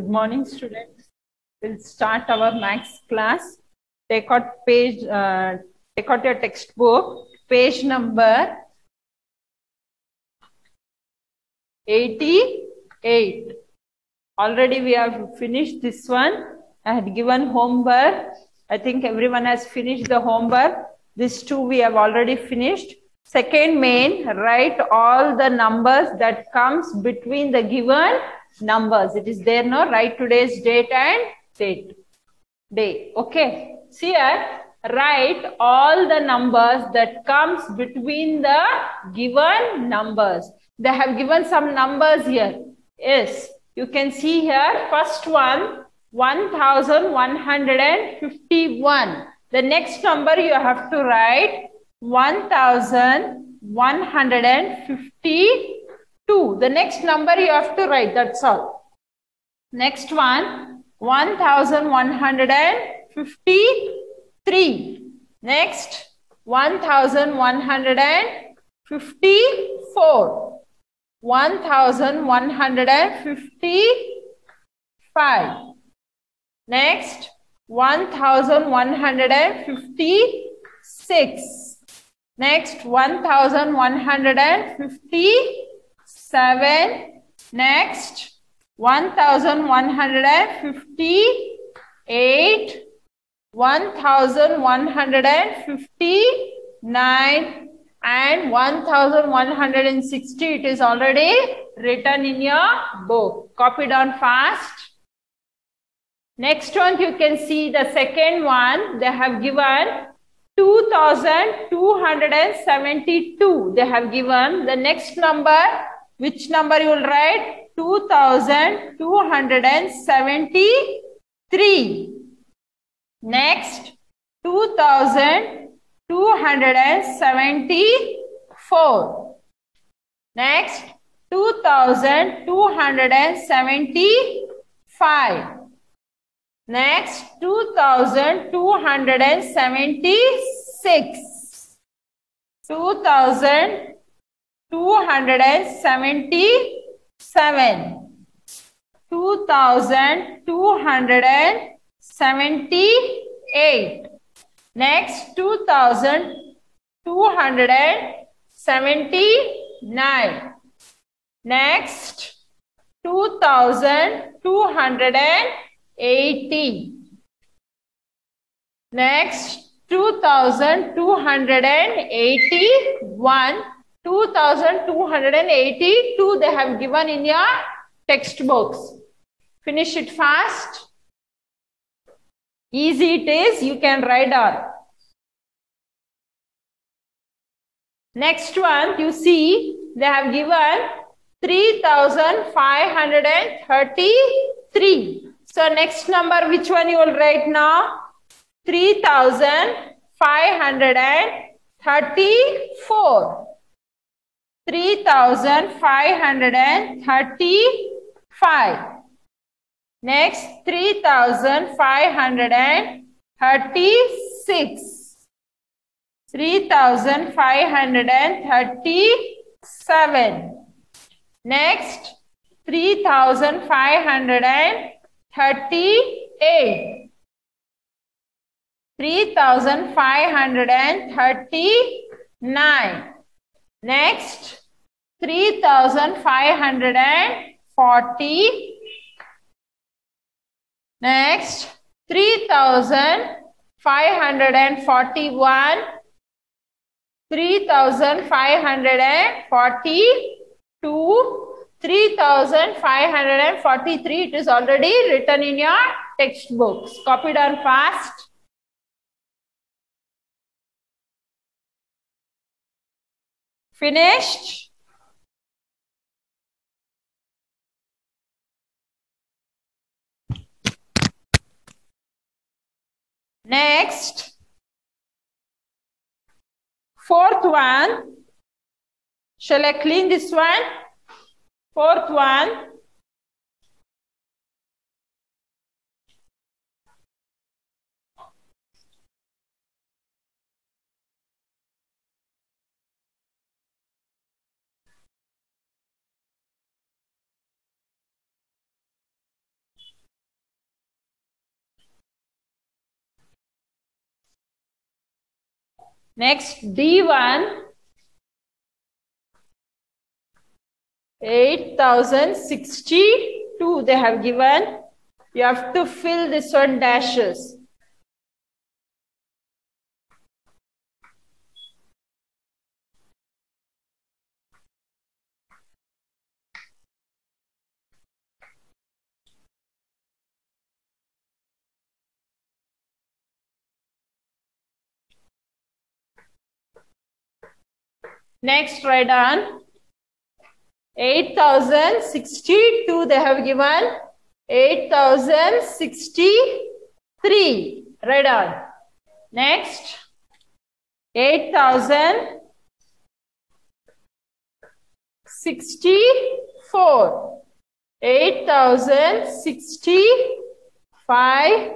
Good morning, students. We'll start our maths class. Take out page, uh, take out your textbook, page number 88. Already we have finished this one. I had given homework. I think everyone has finished the homework. These two we have already finished. Second main, write all the numbers that comes between the given numbers. It is there, no? Write today's date and date. Day. Okay. See here, write all the numbers that comes between the given numbers. They have given some numbers here. Yes. You can see here, first one, 1151. The next number you have to write 1152. The next number you have to write, that's all. Next one, 1153. Next, 1154. 1155. Next, 1156. Next, 1157. Next, 1158. 1159 and 1160 it is already written in your book. Copy down fast. Next one you can see the second one. They have given 2272 they have given the next number which number you will write 2273 next 2274. Next, 2275. Next, 2276. 2277. 2278. Next, 2279. Next, 2280. Next, 2281. 2282 they have given in your textbooks. Finish it fast. Easy it is, you can write down. Next one, you see, they have given 3533. So next number, which one you will write now? 3534. 3535. Next, 3536. 3537. Next, 3538. 3539. Next, 3540. Next, 3541, 3542, 3543. It is already written in your textbooks. Copy down fast. Finished? Next, fourth one. Shall I clean this one? Fourth one. Next, D1, 8062 they have given. You have to fill this one dashes. Next, write on 8062 they have given 8063 write on next 8064 8065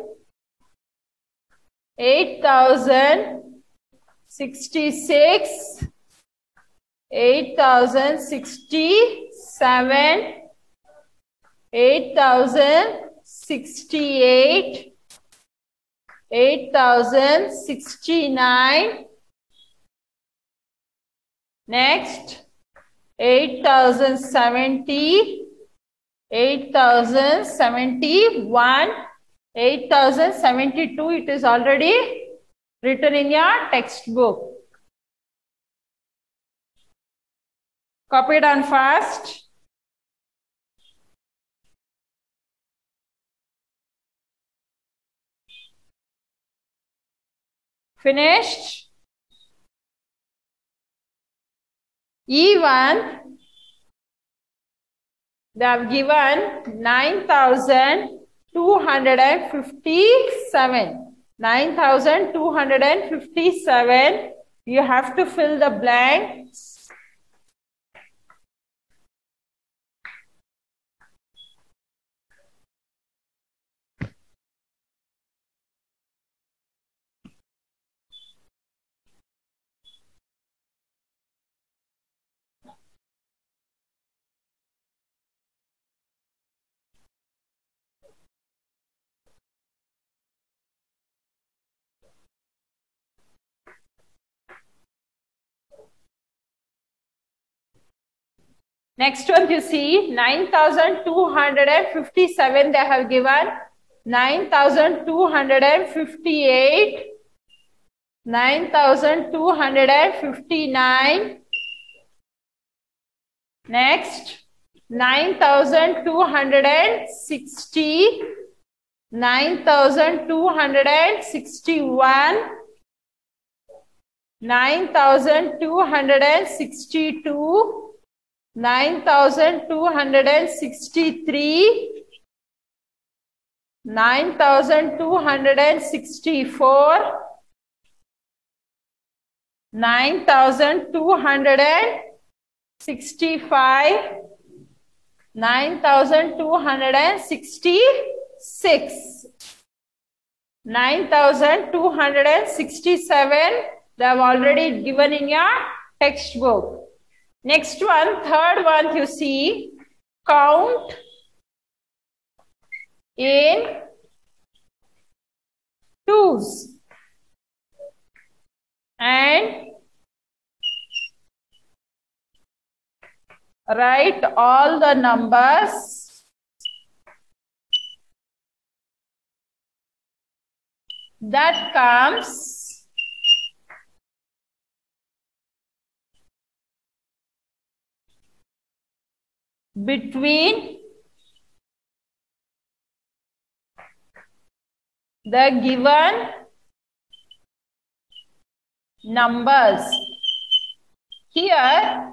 8066 8067 8068 8069 next 8070 8071 8072 it is already written in your textbook Copy it on fast. Finished? E1, they have given 9,257. 9,257. You have to fill the blanks Next one you see 9,257 they have given. 9,258 9,259 next 9,260 9,261 9,262 9263 9264 9265 9266 9267 they have already given in your textbook Next one, third one you see, count in twos and write all the numbers that comes between the given numbers. Here,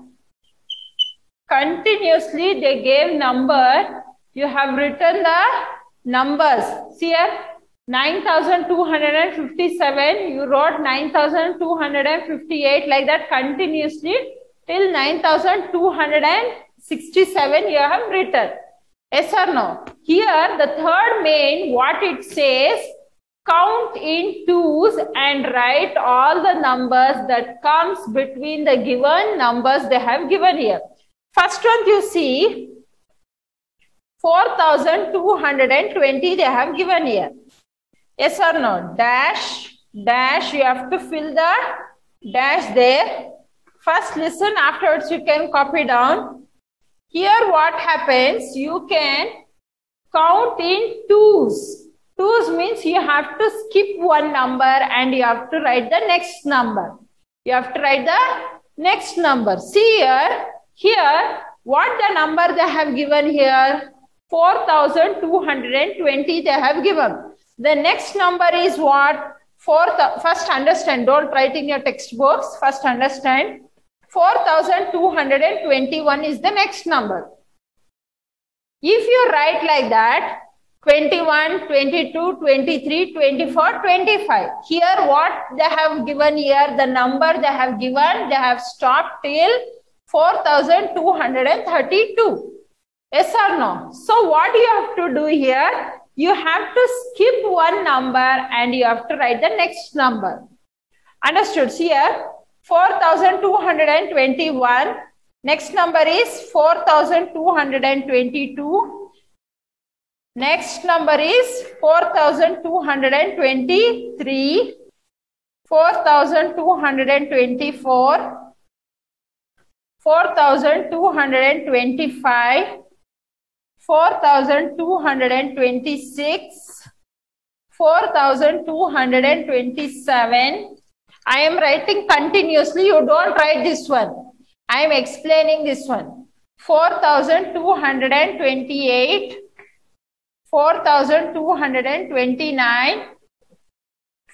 continuously they gave number. You have written the numbers. See here, 9257. You wrote 9258 like that continuously till 9200. 67 you have written. Yes or no? Here the third main what it says count in twos and write all the numbers that comes between the given numbers they have given here. First one you see 4220 they have given here. Yes or no? Dash, dash you have to fill the dash there. First listen, afterwards you can copy down. Here what happens, you can count in twos. Twos means you have to skip one number and you have to write the next number. You have to write the next number. See here, here what the number they have given here? 4220 they have given. The next number is what? First understand, don't write in your textbooks. First understand. 4221 is the next number. If you write like that, 21, 22, 23, 24, 25. Here what they have given here, the number they have given, they have stopped till 4232. Yes or no? So what you have to do here? You have to skip one number and you have to write the next number. Understood? Here, 4221. Next number is 4222. Next number is 4223. 4224. 4225, 4226, 4227. I am writing continuously. You don't write this one. I am explaining this one. 4228, 4229,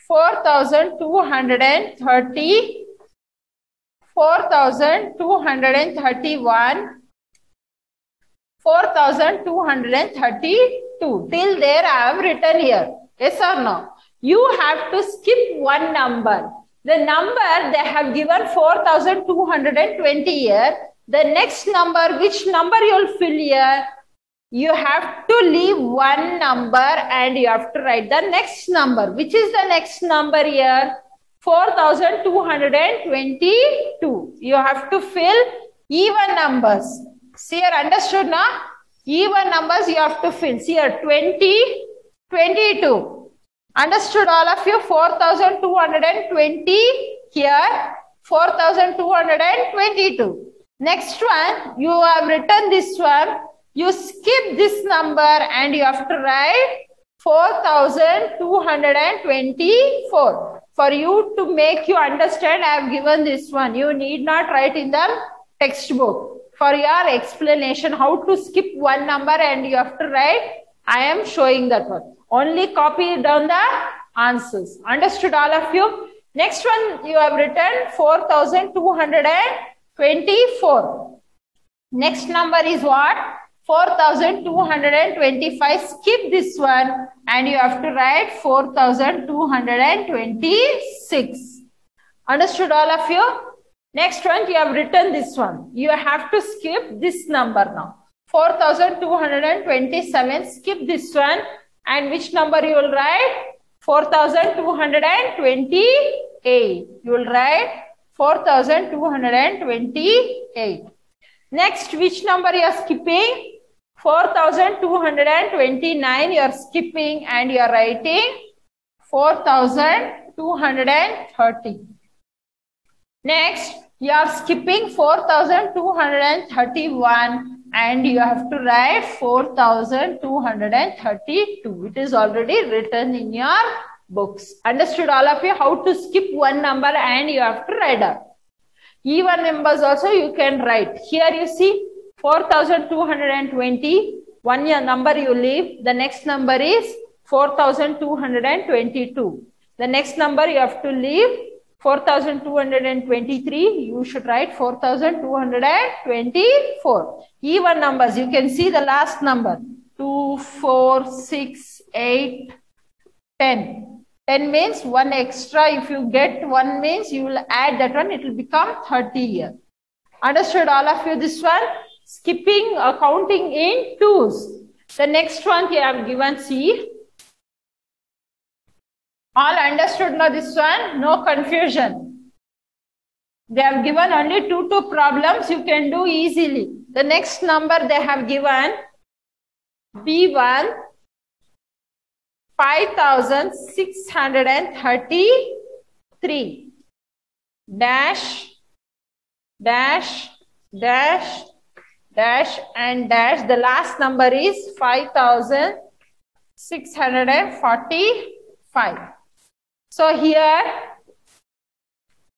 4230, 4231, 4232. Till there I have written here. Yes or no? You have to skip one number. The number they have given 4220 here. The next number, which number you will fill here? You have to leave one number and you have to write the next number. Which is the next number here? 4222. You have to fill even numbers. See here, understood now? Even numbers you have to fill. See here, 20, 22. Understood all of you? 4220 here, 4222. Next one, you have written this one. You skip this number and you have to write 4224. For you to make you understand, I have given this one. You need not write in the textbook. For your explanation, how to skip one number and you have to write, I am showing that one. Only copy down the answers. Understood all of you? Next one, you have written 4224. Next number is what? 4225. Skip this one and you have to write 4226. Understood all of you? Next one, you have written this one. You have to skip this number now. 4227. Skip this one. And which number you will write? 4228. You will write 4228. Next, which number you are skipping? 4229 you are skipping and you are writing 4230. Next, you are skipping 4231 and you have to write 4232. It is already written in your books. Understood all of you how to skip one number and you have to write up. Even numbers also you can write. Here you see 4220, one year number you leave, the next number is 4222. The next number you have to leave 4223, you should write 4224. Even numbers, you can see the last number 2, 4, 6, 8, 10. 10 means one extra. If you get one means you will add that one, it will become 30 here. Understood all of you this one? skipping or counting in twos. The next one here I have given C. All understood now this one? No confusion. They have given only two two problems you can do easily. The next number they have given B1 5633. dash, dash, dash, dash and dash. The last number is 5645. So here,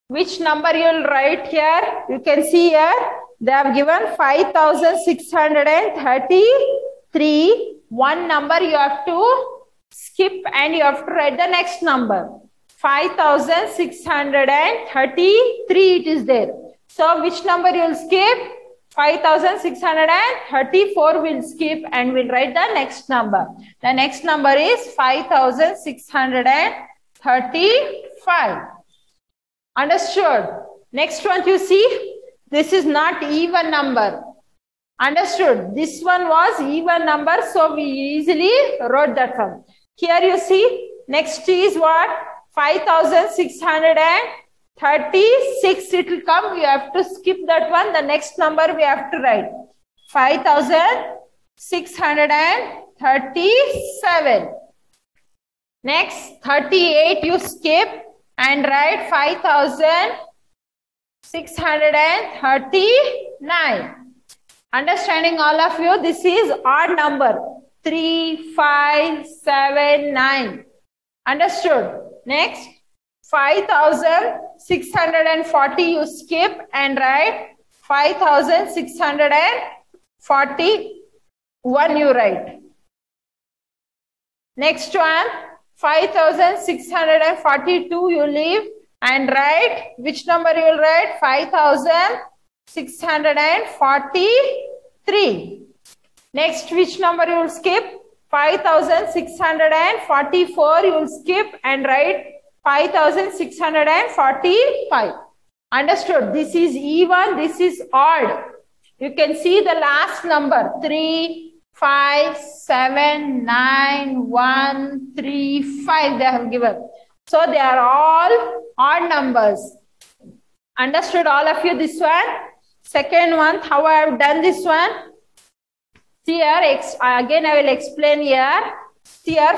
which number you will write here? You can see here, they have given 5633. One number you have to skip and you have to write the next number. 5633 it is there. So which number you will skip? 5634 will skip and we'll write the next number. The next number is 5635. Understood? Next one you see, this is not even number. Understood? This one was even number, so we easily wrote that one. Here you see, next is what? 5636 it will come. We have to skip that one. The next number we have to write. 5637. Next, 38 you skip and write 5639. Understanding all of you, this is odd number. 3, 5, 7, 9. Understood? Next, 5640 you skip and write 5641 you write. Next one, 5642 you leave and write, which number you will write? 5643. Next, which number you will skip? 5644 you will skip and write 5645. Understood? This is even, this is odd. You can see the last number 3, 5, 7, 9, 1, 3, 5 they have given. So they are all odd numbers. Understood all of you this one? Second one, how I have done this one? Here, again I will explain here. Here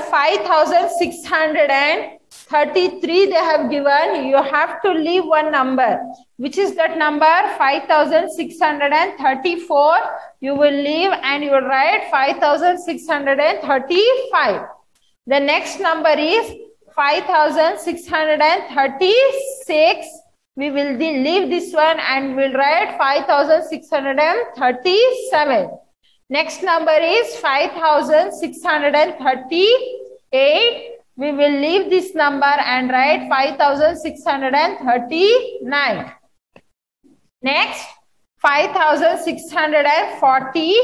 5633 they have given. You have to leave one number. Which is that number? 5634. You will leave and you will write 5635. The next number is 5636. We will leave this one and we'll write 5637. Next number is 5638. We will leave this number and write 5639. Next, 5640.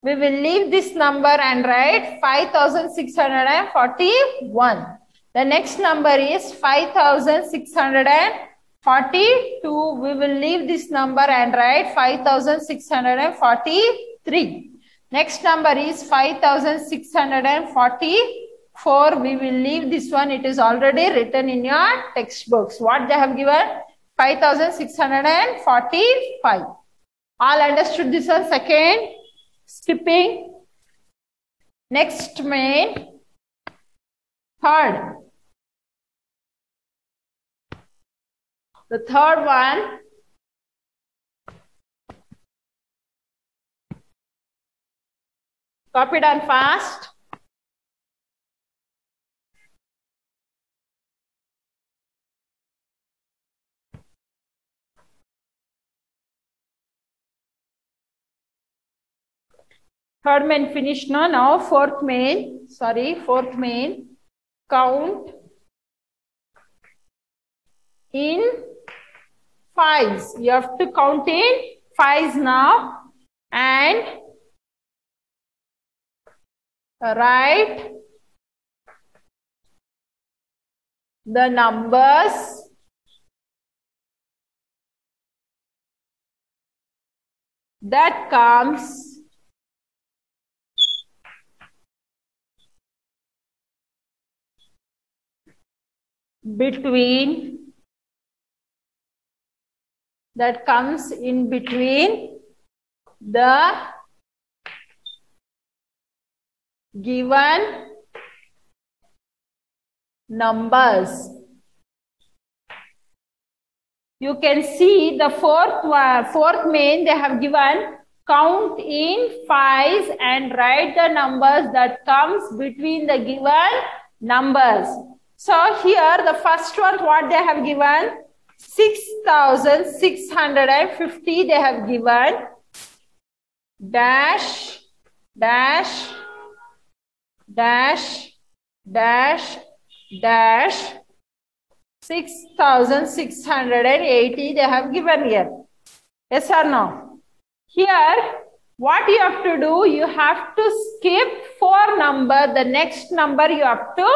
We will leave this number and write 5641. The next number is 5642. We will leave this number and write 5643. Next number is 5644. We will leave this one. It is already written in your textbooks. What they have given? 5645. All understood this one second skipping. Next main. Third. The third one Copy done fast. Third main finished now. Now fourth main, sorry, fourth main. Count in fives. You have to count in fives now. And write the numbers that comes between that comes in between the given numbers you can see the fourth one, fourth main they have given count in fives and write the numbers that comes between the given numbers. So here the first one what they have given 6650 they have given dash dash dash dash dash 6680 they have given here. Yes or no? Here, what you have to do, you have to skip four number. The next number you have to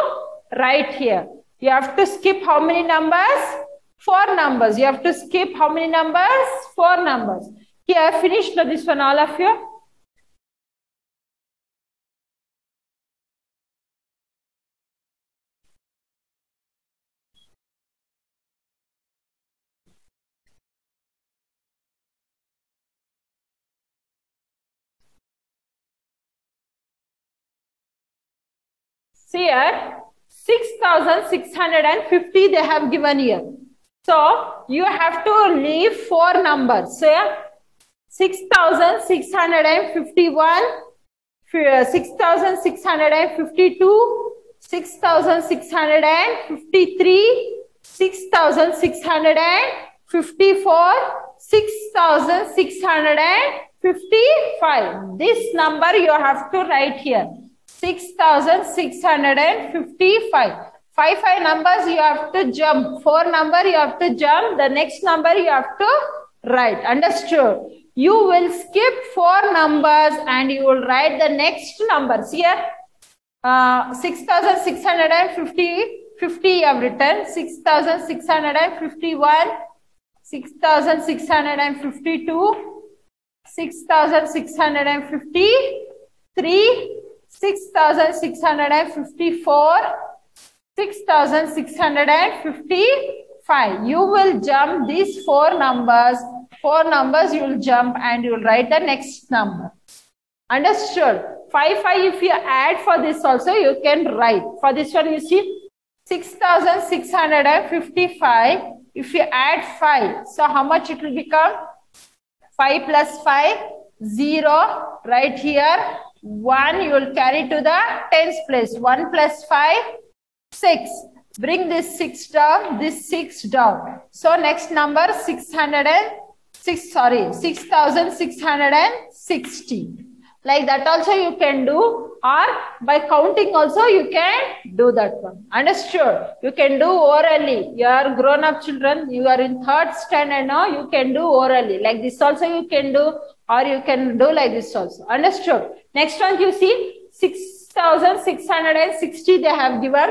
write here. You have to skip how many numbers? Four numbers. You have to skip how many numbers? Four numbers. Here, finished this one, all of you. See here 6650 they have given here. So you have to leave four numbers. So 6651, uh, 6652, 6653, 6654, 6655. This number you have to write here. 6655. Five, five numbers you have to jump. Four number you have to jump. The next number you have to write. Understood? You will skip four numbers and you will write the next numbers. Here, uh, 6650 50 you have written 6651 6652 6653 6,654, 6,655. You will jump these four numbers. Four numbers you will jump and you will write the next number. Understood? 5, 5 if you add for this also you can write. For this one you see 6,655. If you add 5, so how much it will become? 5 plus 5, 0 right here 1 you will carry to the tens place. 1 plus 5, 6. Bring this 6 down, this 6 down. So next number 606, sorry, 6660. Like that also you can do or by counting also you can do that one. Understood? You can do orally. You are grown up children. You are in third standard now. You can do orally. Like this also you can do or you can do like this also. Understood? Next one you see 6,660 they have given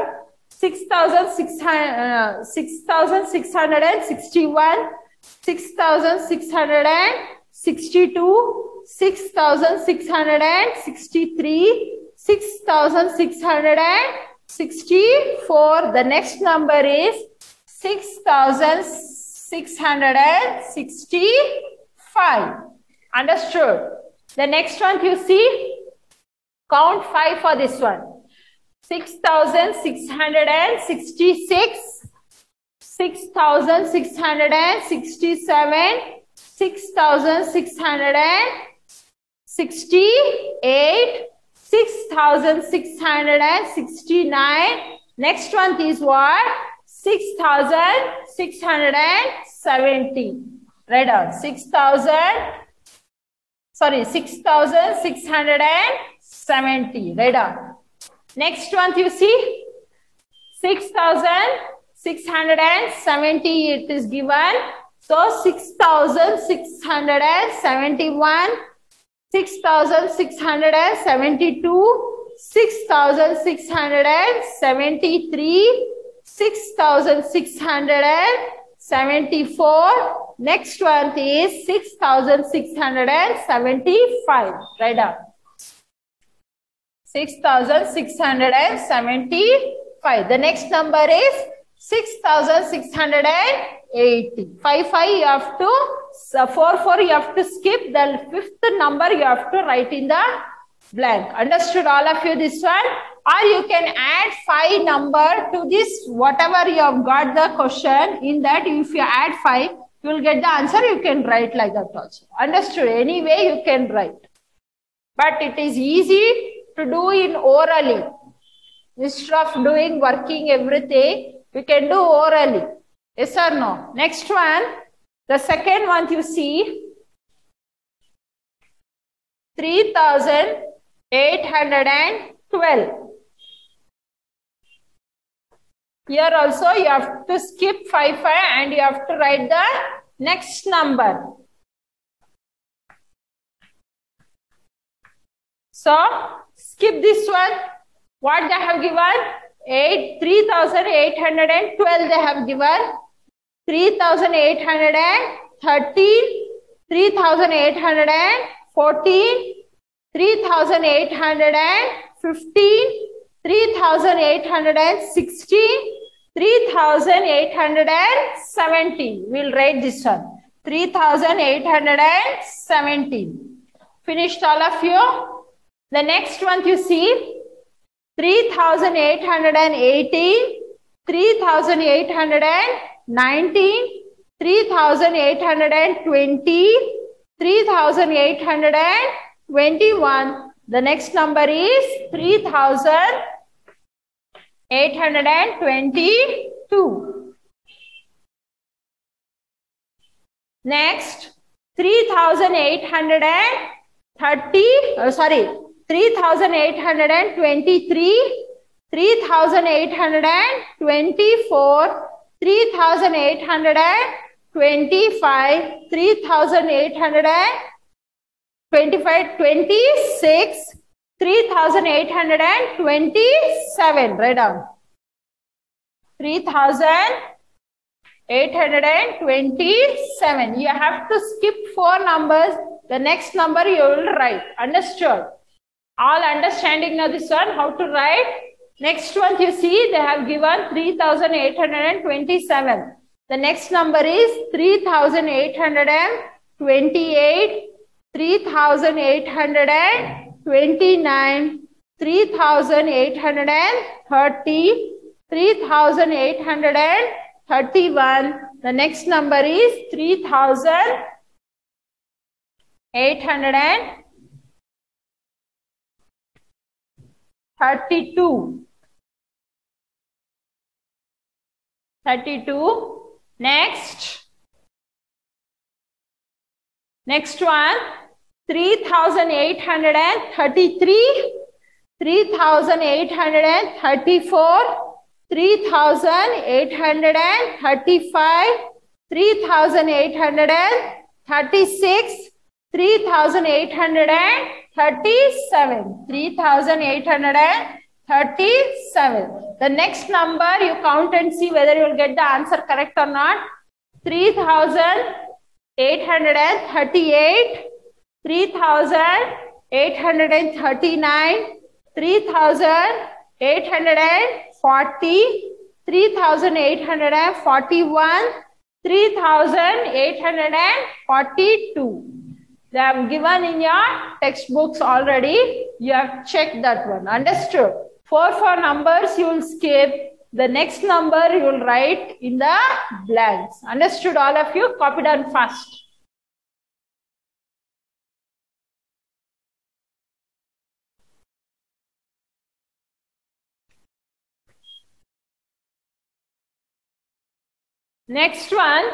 6,661, uh, 6,661, 6,662, 6,663, 6,664. The next number is 6,665. Understood? The next one you see, count 5 for this one. 6,666, 6,667, 6,668, 6,669. Next one is what? 6,670. Right on. 6,000. Sorry, 6,670. Write down. Ah. Next one you see? 6,670 it is given. So 6,671, 6,672, 6,673, 6,674. Next one is 6,675. Write down. 6,675. The next number is 6,680. 5, 5 you have to, so 4, 4 you have to skip. The fifth number you have to write in the blank. Understood all of you this one? Or you can add 5 number to this, whatever you have got the question. In that if you add 5, you will get the answer. You can write like that also. Understood? Any way you can write. But it is easy to do in orally. Instead of doing working everything, we can do orally. Yes or no? Next one, the second one you see, 3812. Here also you have to skip 5 5 and you have to write the next number. So skip this one. What they have given? 8 3812 they have given. 3813 3814 3815 3816 3817. We'll write this one. 3817. Finished all of you? The next one you see 3818, 3819, 3820, 3821. The next number is 3822. Next, 3830, uh, sorry, 3823, 3824, 3825, 3825, 26, 3827. Write down. 3827. You have to skip four numbers. The next number you will write. Understood? All understanding now this one, how to write. Next one you see, they have given 3827. The next number is 3828, 3829, 3830, 3831. The next number is 3832. 32. Next. Next one. 3833. 3834. 3835. 3836. 3837. 3837. The next number you count and see whether you will get the answer correct or not. 3838, 3839, 3840, 3841, 3842. They have given in your textbooks already. You have checked that one. Understood? Four, four numbers you will skip. The next number you will write in the blanks. Understood all of you? Copy down fast. Next one,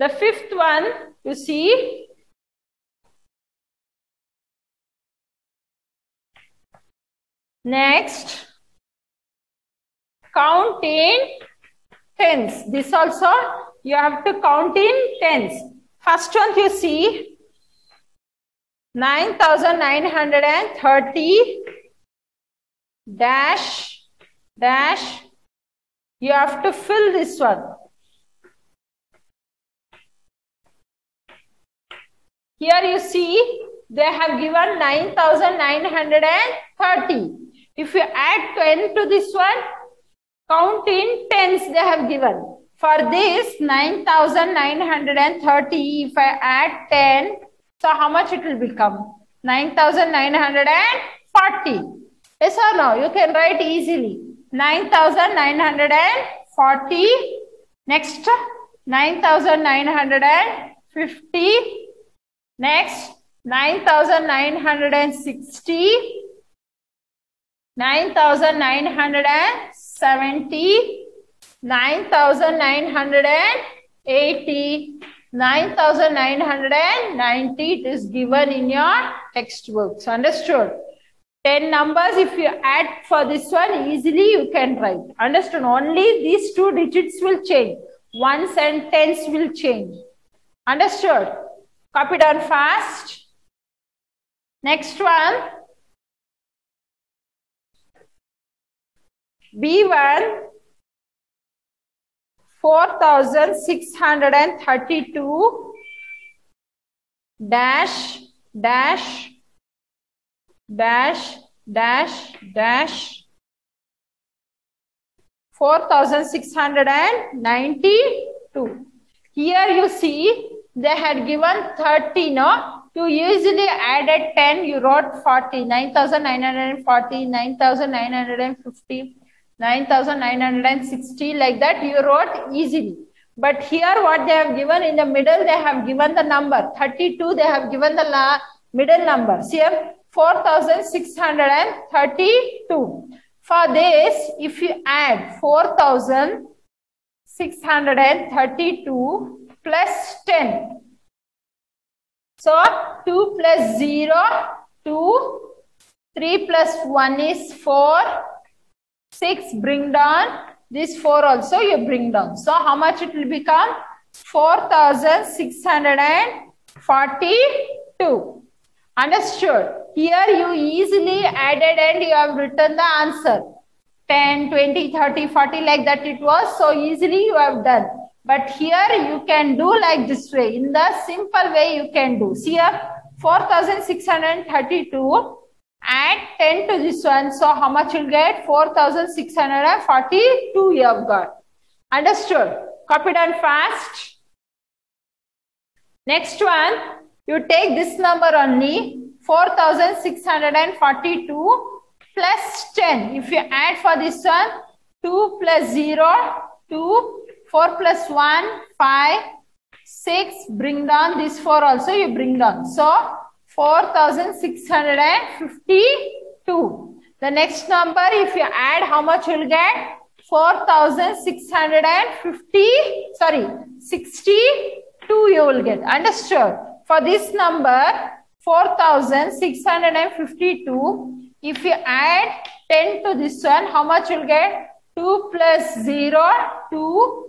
the fifth one, you see, Next, count in tens. This also you have to count in tens. First one you see 9930 dash dash. You have to fill this one. Here you see they have given 9930. If you add 10 to this one, count in tens they have given. For this 9930, if I add 10, so how much it will become? 9940. Yes or no? You can write easily. 9940. Next, 9950. Next, 9960. 9970. 9980. 9990 it is given in your textbooks. Understood? 10 numbers, if you add for this one, easily you can write. Understood? Only these two digits will change. Ones and tens will change. Understood? Copy down fast. Next one. B1 4632 dash dash dash dash dash 4692 here you see they had given 30 no? To easily added 10 you wrote 40 9940 9950 9960 like that you wrote easily. But here what they have given in the middle they have given the number. 32 they have given the middle number. Here 4632 for this if you add 4632 plus 10 so 2 plus 0 2 3 plus 1 is 4 6 bring down. This 4 also you bring down. So how much it will become? 4642 understood? Here you easily added and you have written the answer. 10 20 30 40 like that it was. So easily you have done but here you can do like this way in the simple way you can do see here 4632 add 10 to this one. So how much you'll get? 4,642 you have got. Understood? Copy done fast. Next one, you take this number only 4,642 plus 10. If you add for this one, 2 plus 0, 2, 4 plus 1, 5, 6, bring down this 4 also you bring down. So 4652. The next number, if you add, how much you'll get? 4650, sorry, 62 you will get. Understood? For this number, 4652, if you add 10 to this one, how much you'll get? 2 plus 0, 2,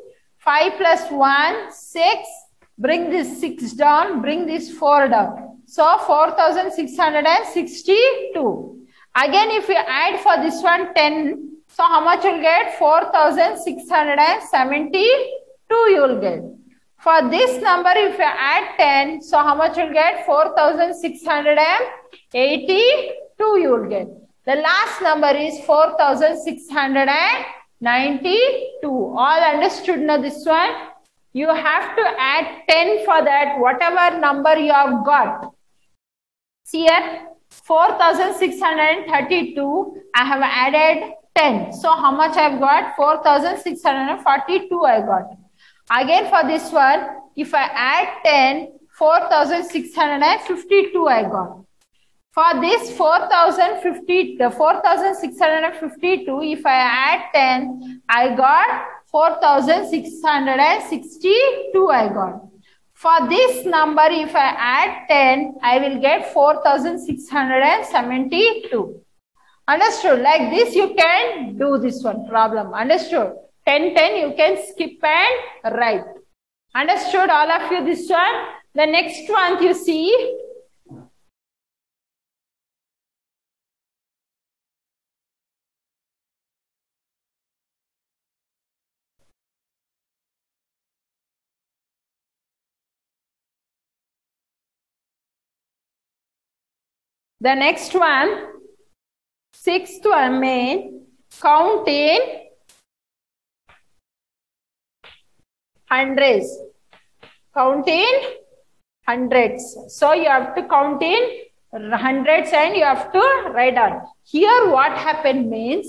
5 plus 1, 6. Bring this 6 down, bring this 4 down. So 4662. Again, if you add for this one 10, so how much you'll get? 4672 you will get. For this number, if you add 10, so how much you'll get? 4682 you will get. The last number is 4692. All understood now this one? You have to add 10 for that, whatever number you have got. See here, 4632, I have added 10. So how much I've got? 4642 I got. Again for this one, if I add 10, 4652 I got. For this 4050, the 4652, if I add 10, I got 4662 I got. For this number, if I add 10, I will get 4672. Understood? Like this, you can do this one problem. Understood? 10, 10, you can skip and write. Understood all of you this one? The next one you see, The next one, sixth one main, count in hundreds. Count in hundreds. So you have to count in hundreds and you have to write down. Here what happened means,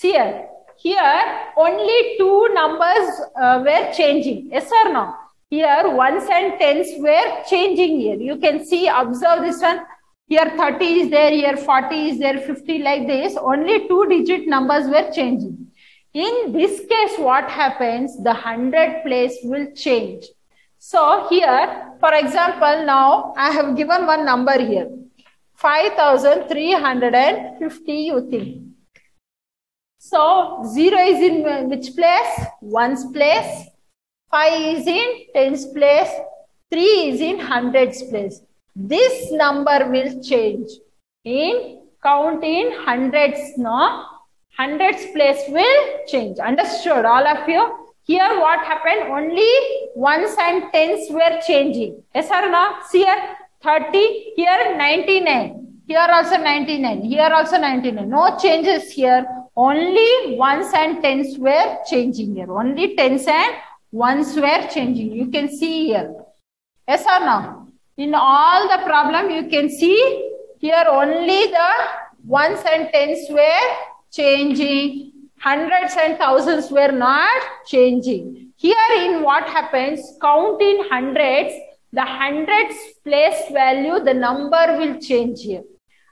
here, here only two numbers uh, were changing. Yes or no? Here ones and tens were changing here. You can see, observe this one. Here 30 is there, here 40 is there, 50 like this. Only two digit numbers were changing. In this case, what happens? The 100 place will change. So here, for example, now I have given one number here. 5350 you think. So 0 is in which place? Ones place. 5 is in tens place. 3 is in hundreds place. This number will change in count in hundreds, no? Hundreds place will change. Understood, all of you? Here what happened? Only ones and tens were changing. Yes or no? See here, 30, here 99. Here also 99. Here also 99. No changes here. Only ones and tens were changing here. Only tens and ones were changing. You can see here. Yes or no? In all the problem, you can see here only the ones and tens were changing. Hundreds and thousands were not changing. Here in what happens, count in hundreds, the hundreds place value, the number will change here.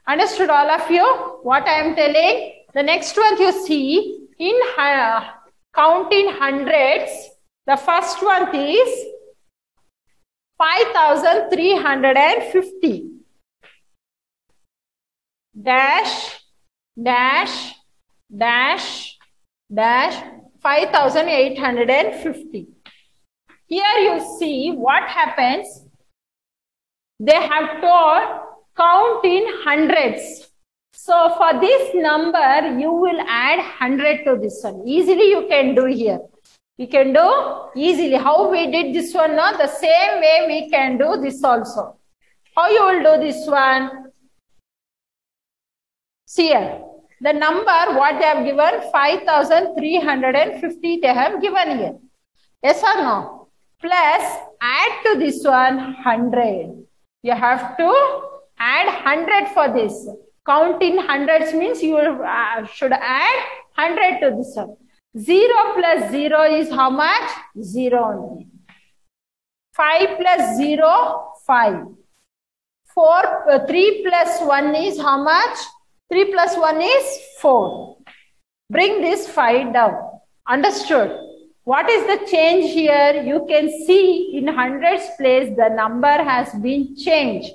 Understood all of you? What I am telling? The next one you see in uh, count in hundreds, the first one is 5350 dash dash dash dash 5850 here you see what happens. They have told count in hundreds. So for this number you will add 100 to this one. Easily you can do here we can do easily. How we did this one? No? The same way we can do this also. How you will do this one? See here. The number what they have given 5350 they have given here. Yes or no? Plus add to this one 100. You have to add 100 for this. Count in hundreds means you uh, should add 100 to this one. 0 plus 0 is how much? 0 only. 5 plus 0, 5. 4, uh, 3 plus 1 is how much? 3 plus 1 is 4. Bring this 5 down. Understood? What is the change here? You can see in hundreds place the number has been changed.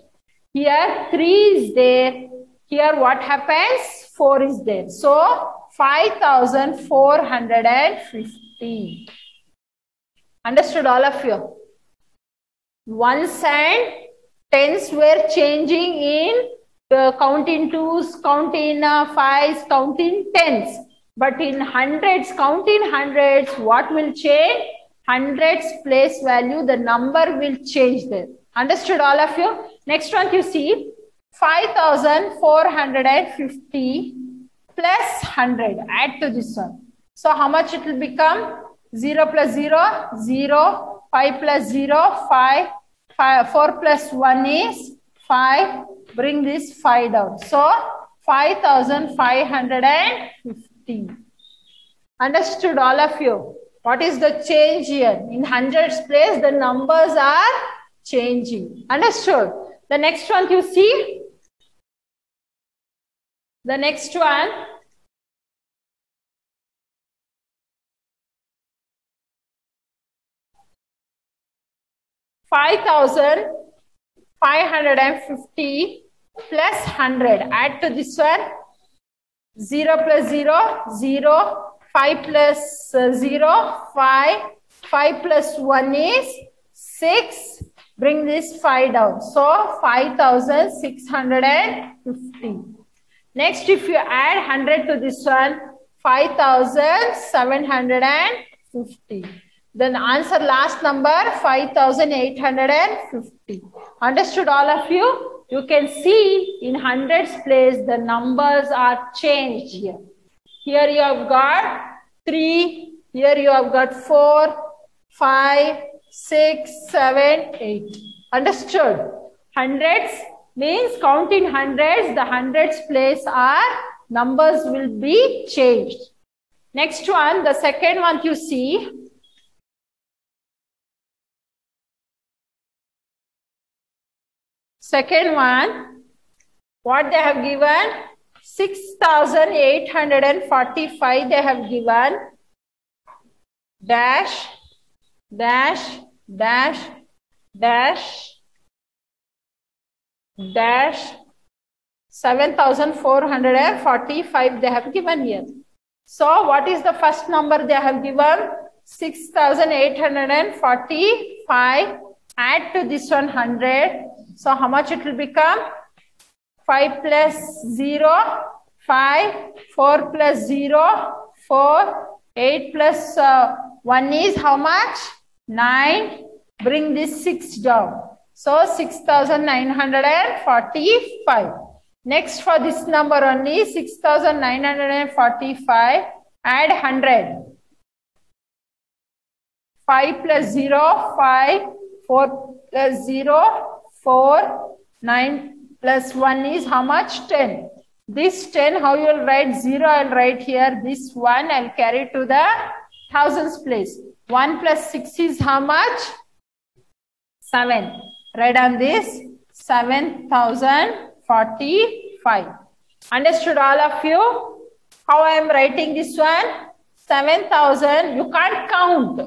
Here 3 is there. Here what happens? 4 is there. So 5450. Understood all of you? Ones and tens were changing in uh, counting twos, counting uh, fives, counting tens. But in hundreds, counting hundreds, what will change? Hundreds place value, the number will change there. Understood all of you? Next one you see, 5450 plus 100. Add to this one. So how much it will become? 0 plus 0, 0. 5 plus 0, 5. 5 4 plus 1 is 5. Bring this 5 down. So 5550. Understood all of you? What is the change here? In hundreds place, the numbers are changing. Understood? The next one you see, the next one. Five thousand five hundred and fifty plus hundred. Add to this one. Zero plus zero, zero. Five plus uh, zero, five. Five plus one is six. Bring this five down. So five thousand six hundred and fifty. Next, if you add 100 to this one, 5,750. Then answer last number 5,850. Understood all of you? You can see in hundreds place the numbers are changed here. Here you have got 3. Here you have got 4, 5, 6, 7, 8. Understood? Hundreds means count in hundreds, the hundreds place are numbers will be changed. Next one, the second one you see. Second one, what they have given? 6,845 they have given. Dash, dash, dash, dash, dash, 7,445 they have given here. So what is the first number they have given? 6,845. Add to this one 100. So how much it will become? 5 plus 0, 5, 4 plus 0, 4, 8 plus, uh, 1 is how much? 9. Bring this 6 down. So 6,945. Next for this number only 6945 add 100. 5 plus 0 5 4 plus 0 4 9 plus 1 is how much 10. This 10 how you will write 0 I will write here this 1 I will carry to the thousands place. 1 plus 6 is how much? 7. Write on this 7000 45. Understood all of you? How I am writing this one? 7000. You can't count.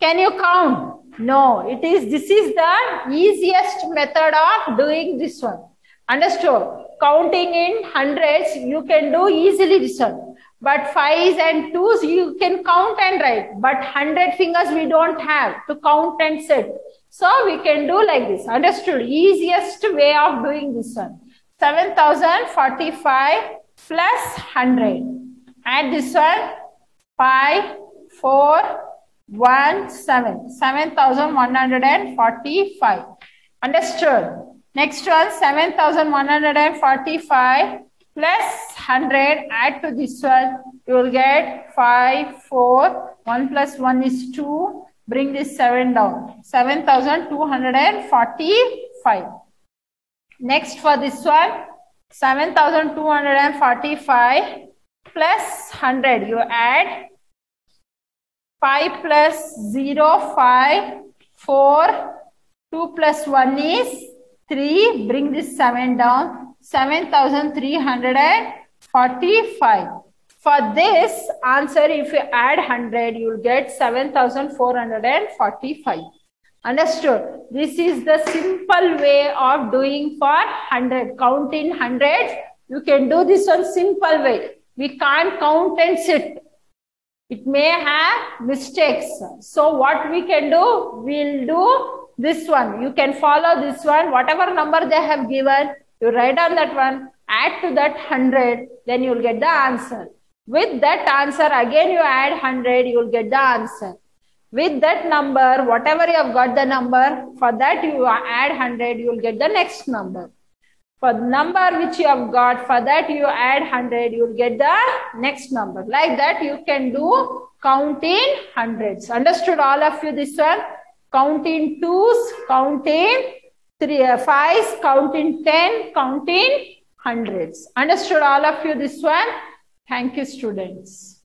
Can you count? No, it is, this is the easiest method of doing this one. Understood? Counting in hundreds, you can do easily this one. But fives and twos, you can count and write. But hundred fingers we don't have to count and set. So we can do like this. Understood? Easiest way of doing this one. 7045 plus 100. Add this one 5, 4, 1, 7. 7145. Understood? Next one 7145 plus 100. Add to this one. You will get 5, 4, 1 plus 1 is 2. Bring this 7 down. 7245. Next for this one, 7245 plus 100. You add 5 plus 0, 5, 4, 2 plus 1 is 3. Bring this 7 down. 7345. For this answer, if you add 100, you will get 7445. Understood? This is the simple way of doing for 100. Count in hundreds. You can do this one simple way. We can't count and sit. It may have mistakes. So what we can do, we'll do this one. You can follow this one. Whatever number they have given, you write on that one, add to that 100, then you'll get the answer. With that answer, again you add 100, you'll get the answer. With that number, whatever you have got the number, for that you add 100, you will get the next number. For the number which you have got, for that you add 100, you will get the next number. Like that you can do count in hundreds. Understood all of you this one? Count in twos, count in three, uh, fives, count in ten, count in hundreds. Understood all of you this one? Thank you students.